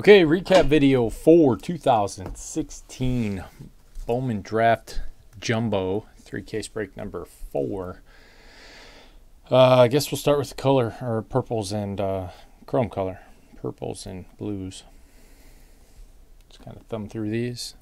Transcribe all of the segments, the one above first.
Okay, recap video for 2016 Bowman Draft Jumbo, three case break number four. Uh, I guess we'll start with the color, or purples and uh, chrome color. Purples and blues. Just kind of thumb through these.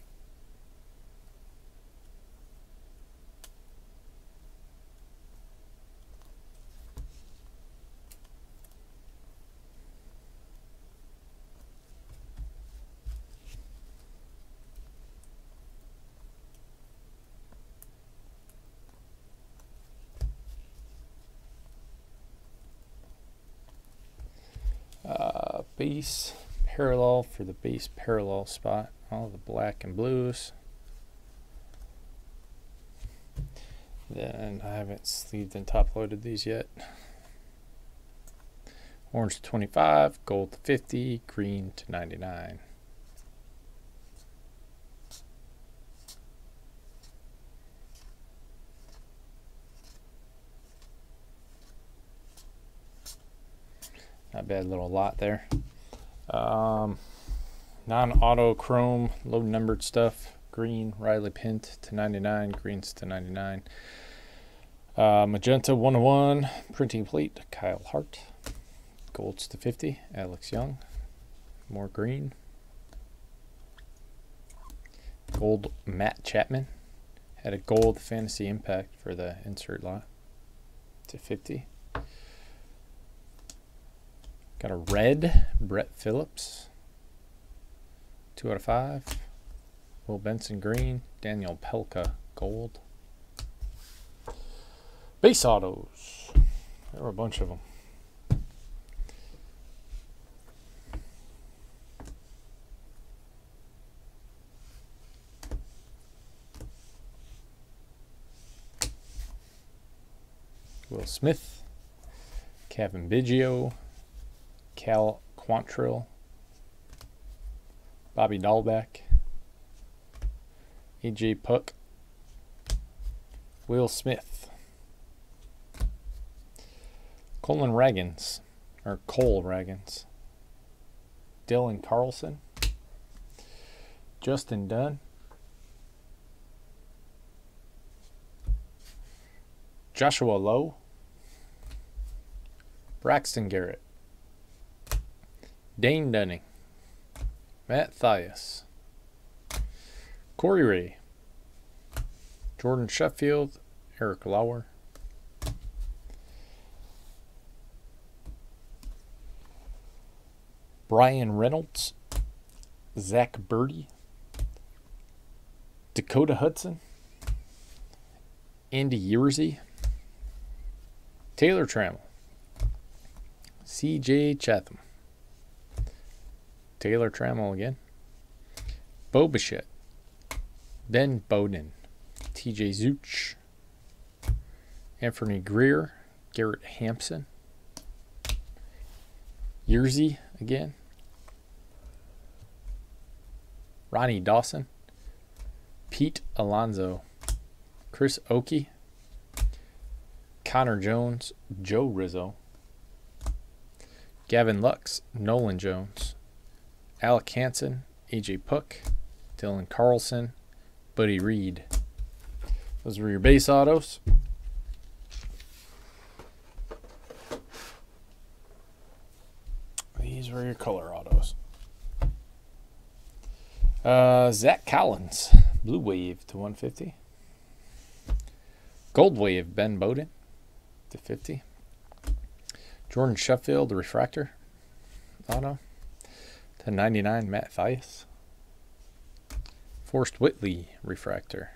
uh, base parallel for the base parallel spot. All the black and blues. Then I haven't sleeved and top loaded these yet. Orange to 25 gold to 50 green to 99 Not bad little lot there. Um, non-auto chrome, low numbered stuff. Green, Riley Pint to 99, greens to 99. Uh, magenta 101, printing plate, Kyle Hart. Golds to 50, Alex Young. More green. Gold, Matt Chapman. Had a gold fantasy impact for the insert lot to 50. Got a red, Brett Phillips. Two out of five. Will Benson green, Daniel Pelka gold. Base autos. There were a bunch of them. Will Smith, Cavan Biggio, Cal Quantrill, Bobby Dalbec, AJ Puk, Will Smith, Colin Ragans, or Cole Ragans, Dylan Carlson, Justin Dunn, Joshua Lowe, Braxton Garrett, Dane Dunning, Matt Thaiss, Corey Ray, Jordan Sheffield, Eric Lauer, Bryan Reynolds, Zack Burdi, Dakota Hudson, Andy Yerzy, Taylor Trammell, CJ Chatham, Taylor Trammell again, Bo Bichette, Ben Bowden, TJ Zeuch, Anthony Greer, Garrett Hampson, Yerzy again, Ronnie Dawson, Pete Alonso. Chris Okey, Connor Jones, Joe Rizzo, Gavin Lux, Nolan Jones, Alec Hansen, AJ Puk, Dylan Carlson, Buddy Reed. Those were your base autos. These were your color autos. Uh, Zack Collins, Blue Wave to 150. Gold Wave, Ben Bowden to 50. Jordan Sheffield, the Refractor auto to 99, Matt Thaiss. Forrest Whitley, Refractor.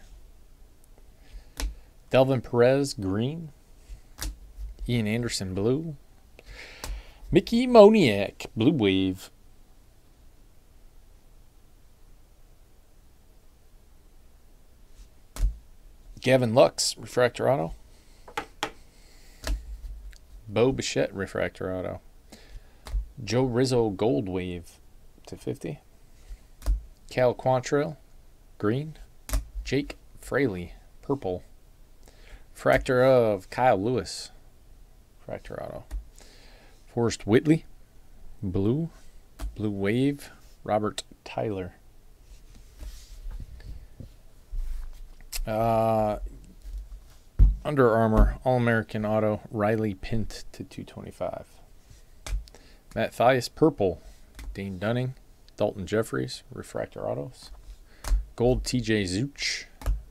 Delvin Perez, Green. Ian Anderson, Blue. Mickey Moniak, Blue Wave. Gavin Lux, Refractor Auto. Bo Bichette, Refractor Auto. Joe Rizzo, Gold Wave to 50. Cal Quantrill, Green. Jake Fraley, Purple. Fractor of Kyle Lewis, Fractor Auto. Forrest Whitley, Blue. Blue Wave, Robert Tyler. Uh, Under Armour All American Auto Riley Pint to 225. Matt Thaiss Purple, Dane Dunning, Dalton Jeffries, Refractor Autos. Gold TJ Zeuch,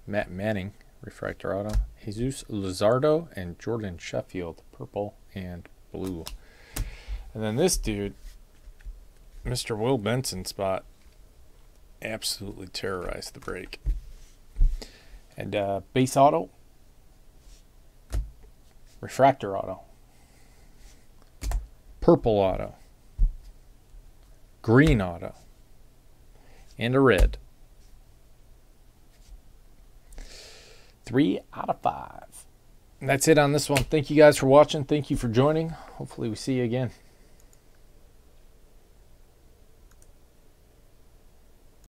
Matt Manning, Refractor Auto. Jesus Luzardo and Jordan Sheffield, purple and blue. And then this dude, Mr. Will Benson spot, absolutely terrorized the break. And uh, base auto, refractor auto, purple auto, green auto, and a red. Three out of five. That's it on this one. Thank you guys for watching. Thank you for joining. Hopefully, we see you again.